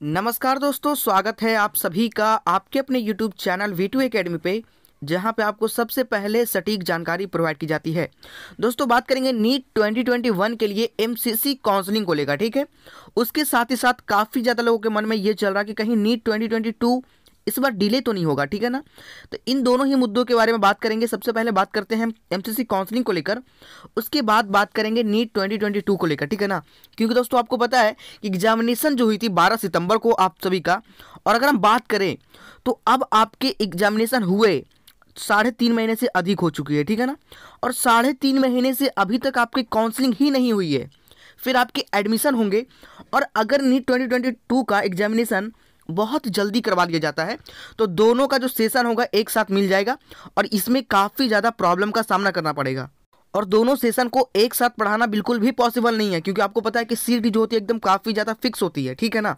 नमस्कार दोस्तों, स्वागत है आप सभी का आपके अपने YouTube चैनल V2 अकेडमी पे, जहाँ पे आपको सबसे पहले सटीक जानकारी प्रोवाइड की जाती है। दोस्तों, बात करेंगे नीट 2021 के लिए एमसीसी काउंसलिंग को लेकर, ठीक है? उसके साथ ही साथ काफ़ी ज़्यादा लोगों के मन में ये चल रहा है कि कहीं नीट 2022 इस बार डिले तो नहीं होगा, ठीक है ना? तो इन दोनों ही मुद्दों के बारे में बात करेंगे। सबसे पहले बात करते हैं एमसीसी काउंसलिंग को लेकर। उसके बाद बात करेंगे नीट 2022 को लेकर, ठीक है ना? क्योंकि दोस्तों, आपको पता है कि एग्जामिनेशन जो हुई थी 12 सितंबर को आप सभी का, और अगर हम बात करें तो अब आपके एग्जामिनेशन हुए साढ़े तीन महीने से अधिक हो चुकी है, ठीक है ना? और साढ़े तीन महीने से अभी तक आपकी काउंसलिंग ही नहीं हुई है। फिर आपके एडमिशन होंगे, और अगर नीट 2022 का एग्जामिनेशन बहुत जल्दी करवा दिया जाता है। तो दोनों का जो सेशन होगा, एक साथ मिल जाएगा और इसमें काफ़ी ज़्यादा प्रॉब्लम का सामना करना पड़ेगा। और दोनों सेशन को एक साथ पढ़ाना बिल्कुल भी पॉसिबल नहीं है, क्योंकि आपको पता है कि सीट जो होती है, एकदम काफ़ी ज़्यादा फिक्स होती है, ठीक है ना?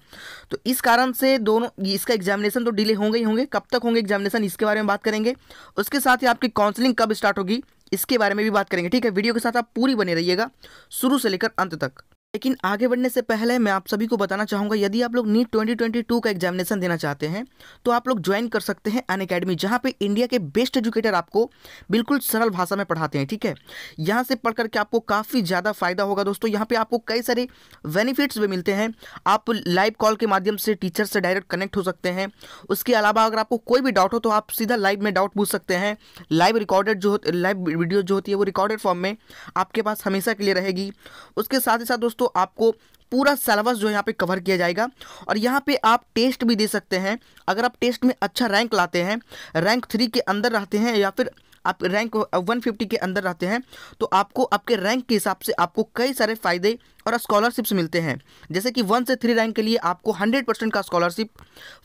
तो इस कारण से दोनों इसका एग्जामिनेशन तो डिले होंगे ही होंगे, कब तक होंगे एग्जामिनेशन इसके बारे में बात करेंगे। उसके साथ ही आपकी काउंसलिंग कब स्टार्ट होगी, इसके बारे में भी बात करेंगे, ठीक है? वीडियो के साथ आप पूरी बने रहिएगा, शुरू से लेकर अंत तक। लेकिन आगे बढ़ने से पहले मैं आप सभी को बताना चाहूँगा, यदि आप लोग नीट 2022 का एग्जामिनेशन देना चाहते हैं तो आप लोग ज्वाइन कर सकते हैं अन अकेडमी जहाँ पे इंडिया के बेस्ट एजुकेटर आपको बिल्कुल सरल भाषा में पढ़ाते हैं, ठीक है? यहाँ से पढ़ करके आपको काफ़ी ज़्यादा फ़ायदा होगा दोस्तों। यहाँ पर आपको कई सारे बेनिफिट्स भी मिलते हैं। आप लाइव कॉल के माध्यम से टीचर से डायरेक्ट कनेक्ट हो सकते हैं। उसके अलावा अगर आपको कोई भी डाउट हो तो आप सीधा लाइव में डाउट पूछ सकते हैं। लाइव रिकॉर्डेड जो लाइव वीडियो जो होती है, वो रिकॉर्डेड फॉर्म में आपके पास हमेशा के लिए रहेगी। उसके साथ ही साथ दोस्तों आपको पूरा सिलेबस जो यहाँ पे कवर किया जाएगा। और यहाँ पे आप टेस्ट भी दे सकते हैं। अगर आप टेस्ट में अच्छा रैंक लाते हैं रैंक थ्री के अंदर रहते हैं या फिर आप रैंक 150 के अंदर रहते हैं तो आपको, आपके रैंक के हिसाब से आपको कई सारे फ़ायदे और स्कॉलरशिप्स मिलते हैं। जैसे कि वन से थ्री रैंक के लिए आपको हंड्रेड परसेंट का स्कॉलरशिप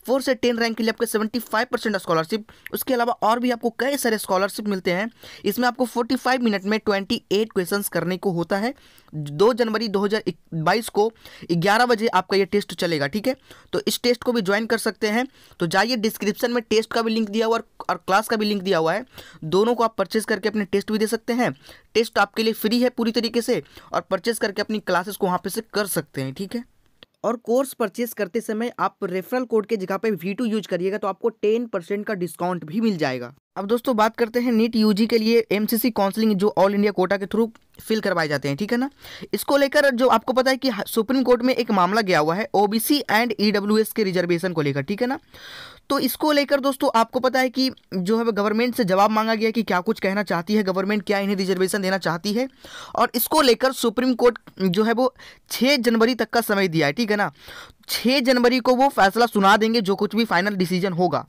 फोर से टेन रैंक के लिए आपको सेवेंटी फाइव परसेंट स्कॉलरशिप उसके अलावा और भी आपको कई सारे स्कॉलरशिप मिलते हैं। इसमें आपको फोर्टी फाइव मिनट में ट्वेंटी एट क्वेश्चन करने को होता है। दो जनवरी दो हज़ार बाईस को ग्यारह बजे आपका ये टेस्ट चलेगा, ठीक है? तो इस टेस्ट को भी ज्वाइन कर सकते हैं। तो जाइए डिस्क्रिप्शन में टेस्ट का भी लिंक दिया हुआ और क्लास का भी लिंक दिया हुआ है। दोनों को आप परचेज करके अपने टेस्ट भी दे सकते हैं। टेस्ट आपके लिए फ्री है पूरी तरीके से और परचेज करके अपनी क्लासेस को वहाँ पे से कर सकते हैं, ठीक है? और कोर्स परचेस करते समय आप रेफरल कोड के जगह पे वी टू यूज़ करिएगा तो आपको टेन परसेंट का डिस्काउंट भी मिल जाएगा। अब दोस्तों बात करते हैं नीट यूजी के लिए एमसीसी काउंसलिंग जो ऑल इंडिया कोटा के थ्रू फिल करवाए जाते हैं, ठीक है ना? इसको लेकर जो आपको पता है कि सुप्रीम कोर्ट में एक मामला गया हुआ है ओबीसी एंड ईडब्ल्यूएस के रिजर्वेशन को लेकर, ठीक है ना? तो इसको लेकर दोस्तों, आपको पता है कि जो है गवर्नमेंट से जवाब मांगा गया कि क्या कुछ कहना चाहती है गवर्नमेंट क्या इन्हें रिजर्वेशन देना चाहती है। और इसको लेकर सुप्रीम कोर्ट जो है वो छः जनवरी तक का समय दिया है, ठीक है ना? छः जनवरी को वो फैसला सुना देंगे, जो कुछ भी फाइनल डिसीज़न होगा।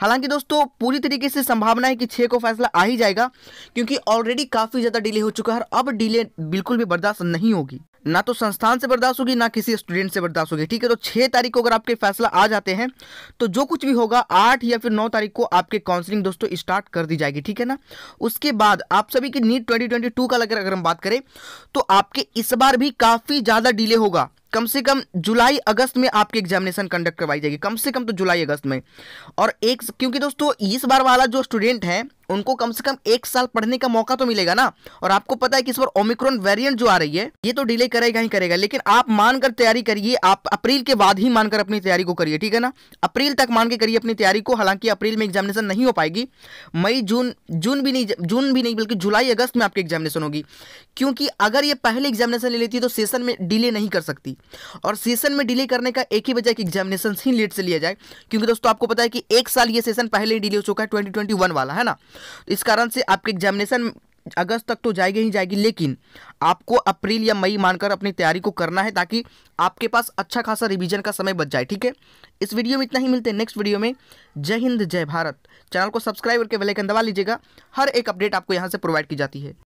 हालाँकि दोस्तों, पूरी तरीके से संभावना है कि छः को फैसला आ ही जाएगा, क्योंकि ऑलरेडी काफ़ी ज़्यादा डिले हो चुका है और अब डिले बिल्कुल भी बर्दाश्त नहीं होगी। ना तो संस्थान से बर्दाश्त होगी, ना किसी स्टूडेंट से बर्दाश्त होगी। ठीक है तो छः तारीख को अगर आपके फैसला आ जाते हैं तो जो कुछ भी होगा, आठ या फिर नौ तारीख को आपके काउंसलिंग दोस्तों स्टार्ट कर दी जाएगी। ठीक है ना? उसके बाद आप सभी की नीट 2022 का लेकर अगर हम बात करें तो आपके इस बार भी काफ़ी ज़्यादा डिले होगा। कम से कम जुलाई, अगस्त में आपकी एग्जामिनेशन कंडक्ट करवाई जाएगी। कम से कम तो जुलाई, अगस्त में। और एक, क्योंकि दोस्तों, इस बार वाला जो स्टूडेंट है उनको कम से कम एक साल पढ़ने का मौका तो मिलेगा ना। और आपको पता है कि इस बार ओमिक्रॉन वेरिएंट जो आ रही है, ये तो डिले करेगा ही करेगा, लेकिन आप मानकर तैयारी करिए, आप अप्रैल के बाद ही मानकर अपनी तैयारी को करिए, ठीक है ना? अप्रैल तक मान के करिए अपनी तैयारी को, हालाँकि अप्रैल में एग्जामिनेशन नहीं हो पाएगी। मई, जून जून भी नहीं, जून भी नहीं, बल्कि जुलाई, अगस्त में आपकी एग्जामिनेशन होगी। क्योंकि अगर ये पहले एग्जामिनेशन ले लेती है तो सेशन में डिले नहीं कर सकती। और सेशन में डिले करने का एक ही वजह कि एग्जामिनेशन ही लेट से लिया जाए। क्योंकि दोस्तों, आपको पता है कि एक साल ये सेशन पहले ही डिले हो चुका है ट्वेंटी वाला, है ना? इस कारण से आपके एग्जामिनेशन अगस्त तक तो जाएगी ही जाएगी, लेकिन आपको अप्रैल या मई मानकर अपनी तैयारी को करना है ताकि आपके पास अच्छा खासा रिवीजन का समय बच जाए, ठीक है? इस वीडियो में इतना ही, मिलते हैं नेक्स्ट वीडियो में। जय हिंद, जय भारत। चैनल को सब्सक्राइब करके बेल आइकन दबा लीजिएगा। हर एक अपडेट आपको यहाँ से प्रोवाइड की जाती है।